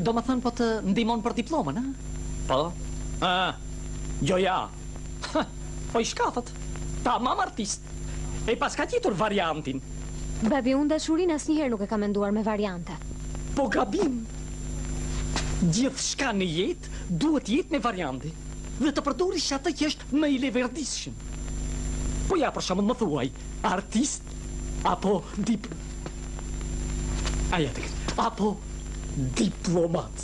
Domethënë po të ndihmon për diplomën, a? Po? A, gjoja, Hë, po i shkathët. Tamam artist. E paska gjetur variantin. Babi unë dashurinë asnjëherë nuk e kam menduar me variante. Po gabim. Gjithçka në jetë duhet të jetë me variante dhe të përdorësh atë që është më i leverdisshëm. Po ja për shembull më thuaj, artist apo dip Ai atë. Apo diplomat.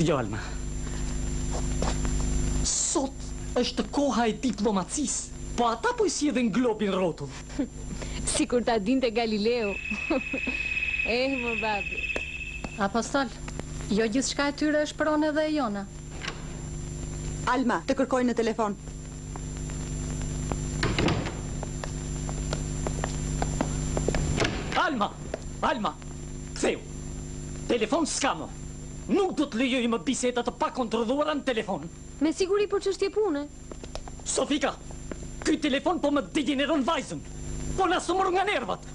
Jo Alma. Sot është koha e diplomacisë, po ata po i sjellin globin rrotull. Sikur ta dinte Galileu. Eh, mo babi. Apostol, jo gjithçka e tyre është pronë edhe e jona. Alma, të kërkojnë në telefon. Alma, Alma, ktheu. Telefon s'ka më. Nuk do të lejoj më biseda të pakontrolluara në telefon. Me siguri për çështje pune. Sofika, ky telefon po më degjeneron vajzën. Po na sëmur nga nervat.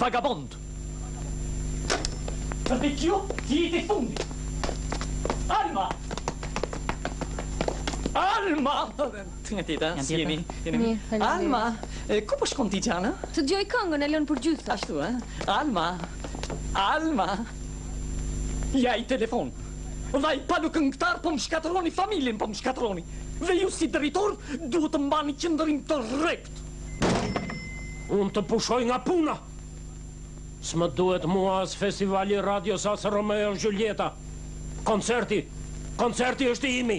Vagabond! Për të kjo jetë e fundit! Alma! Alma! Tungjatjeta, si jemi? Mirë, faleminderit. Alma, ku po shkon ti Xhana? Të dëgjoj këngën, e lënë për gjysmë. Ashtu, ë? Alma! Alma! Ja i telefon. Dhe ai palo këngëtar po më shkatërrojnë familjen, po më shkatërrojnë. Dhe ju si drejtor duhet të mbani qëndrim të Unë të pushoj nga puna! S'më duhet mua as festivali i radios as Romeo Xhulieta. Koncerti, koncerti është i imi!